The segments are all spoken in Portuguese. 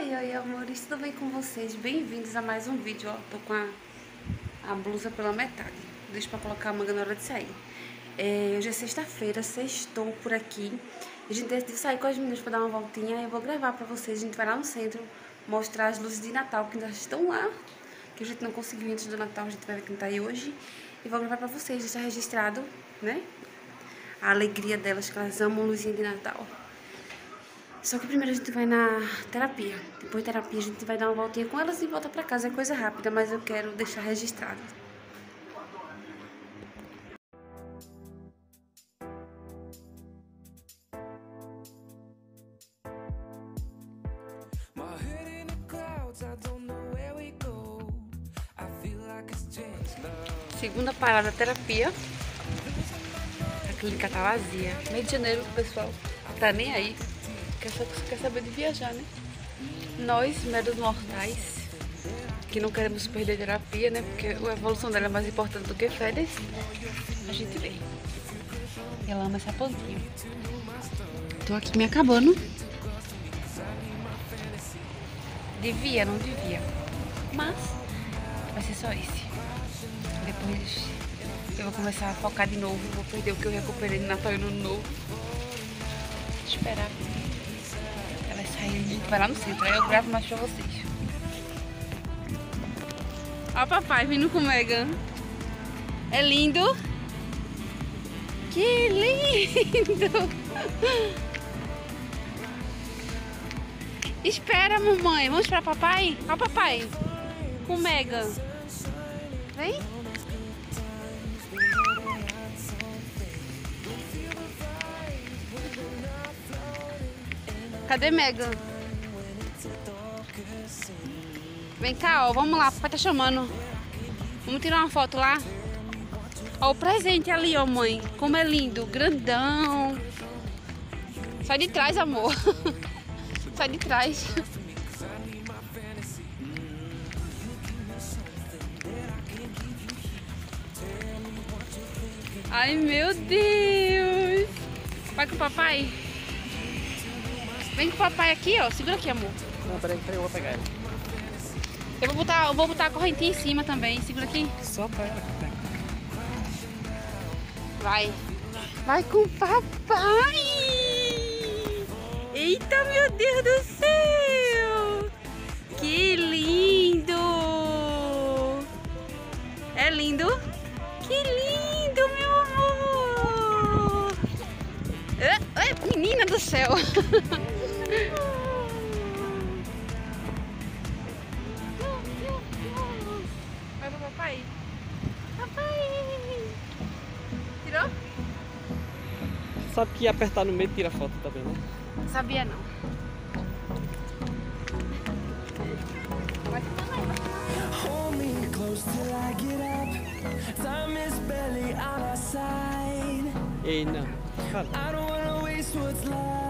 Oi, oi, amores, tudo bem com vocês? Bem-vindos a mais um vídeo, ó. Tô com a, a blusa pela metade. Deixa pra colocar a manga na hora de sair. É, hoje é sexta-feira, sextou por aqui. A gente decidiu sair com as meninas pra dar uma voltinha. Eu vou gravar pra vocês. A gente vai lá no centro mostrar as luzes de Natal que ainda estão lá. Que a gente não conseguiu antes do Natal. A gente vai ver quem tá aí hoje. E vou gravar pra vocês, deixar registrado, né? A alegria delas, que elas amam luzinha de Natal. Só que primeiro a gente vai na terapia. Depois da terapia a gente vai dar uma voltinha com elas e volta pra casa. É coisa rápida, mas eu quero deixar registrado. Segunda parada, terapia. A clínica tá vazia. Meio de janeiro, o pessoal tá nem aí quer, quer saber de viajar, né? Nós, meros mortais, que não queremos perder terapia, né? Porque a evolução dela é mais importante do que férias, a gente vê. Ela ama essa plantinha. Tô aqui me acabando. Devia, não devia. Mas vai ser só esse. Depois eu vou começar a focar de novo. Vou perder o que eu recuperei no Natal e no Novo. Esperar gente vai lá no centro, aí eu gravo mais pra vocês. Ó papai vindo com o Megan. É lindo. Que lindo. Espera, mamãe. Vamos pra papai? Ó papai. Com o Megan. Vem. Cadê Megan? Vem cá, ó. Vamos lá. Papai tá chamando. Vamos tirar uma foto lá. Ó, o presente ali, ó, mãe. Como é lindo. Grandão. Sai de trás, amor. Sai de trás. Ai, meu Deus. Vai com o papai. Vem com o papai aqui, ó. Segura aqui, amor. Não, peraí, peraí, eu vou pegar ele. Eu vou botar, eu vou botar a correntinha em cima também. Segura aqui. Só pega. Vai. Vai com o papai. Eita, meu Deus do céu. Que lindo. É lindo? Que lindo, meu amor. menina do céu. Vai pro papai. Papai. Tirou? Sabe que apertar no meio tira foto também, né? Sabia não. Hold me close till I get up. Time is barely on our side. Ei, não. Fala. I don't wanna waste what's left.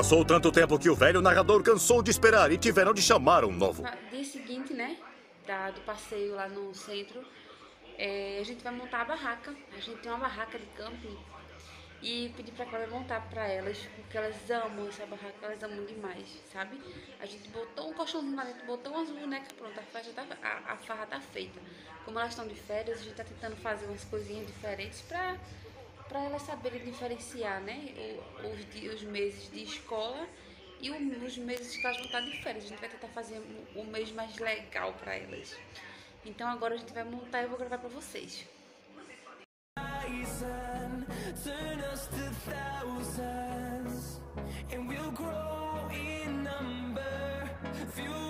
Passou tanto tempo que o velho narrador cansou de esperar e tiveram de chamar um novo. No dia seguinte, né, da, do passeio lá no centro, é, a gente vai montar a barraca. A gente tem uma barraca de camping e pedir pra Clara montar pra elas, porque elas amam essa barraca, elas amam demais, sabe? A gente botou um colchãozinho lá dentro, botou umas bonecas, pronto, a, festa tá, a, a farra tá feita. Como elas estão de férias, a gente tá tentando fazer umas coisinhas diferentes pra, pra elas saberem diferenciar, né? Os, os meses de escola e os meses que elas vão estar de férias. A gente vai tentar fazer o, mês mais legal pra elas. Então agora a gente vai montar e eu vou gravar pra vocês. and we'll grow in number, fueled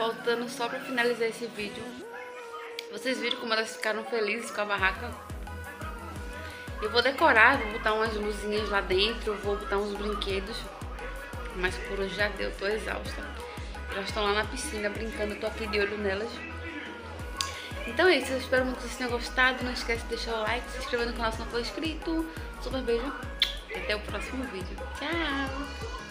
Voltando só pra finalizar esse vídeo. Vocês viram como elas ficaram felizes com a barraca? Eu vou decorar, vou botar umas luzinhas lá dentro, vou botar uns brinquedos. Mas por hoje já deu, tô exausta. Elas estão lá na piscina brincando, eu tô aqui de olho nelas. Então é isso, eu espero muito que vocês tenham gostado. Não esquece de deixar o like, se inscrever no canal se não for inscrito. Super beijo e até o próximo vídeo. Tchau!